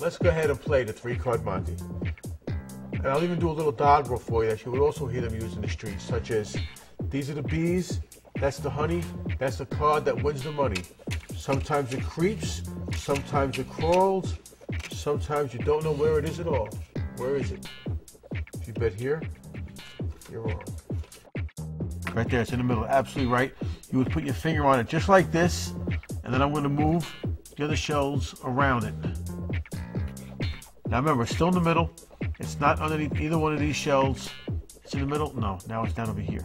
let's go ahead and play the three card Monte. And I'll even do a little doggerel for you that you would also hear them use in the streets, such as these are the bees, that's the honey, that's the card that wins the money. Sometimes it creeps, sometimes it crawls, sometimes you don't know where it is at all. Where is it? If you bet here, you're wrong. Right there, it's in the middle, absolutely right. You would put your finger on it just like this, and then I'm going to move the other shells around it. Now remember, it's still in the middle. It's not underneath either one of these shells. It's in the middle. No, now it's down over here.